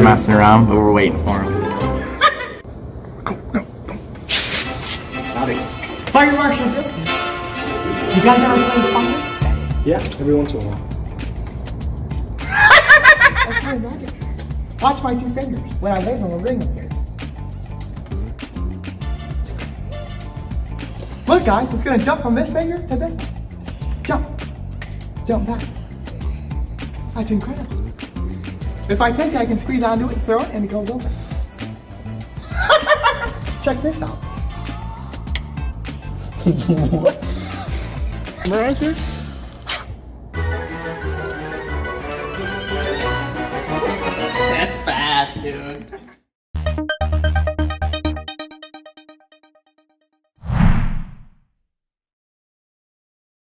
They're messing around, but we're waiting for them. Howdy. Fire marshal You guys ever play fire? Yeah, every once in a while. That's my magic. Watch my two fingers. When I wave them, a ring appears. Look, guys, it's gonna jump from this finger to this. Jump. Jump back. That's incredible. If I take it, I can squeeze onto it, throw it, and it goes over. Check this out. what? Right That's fast, dude.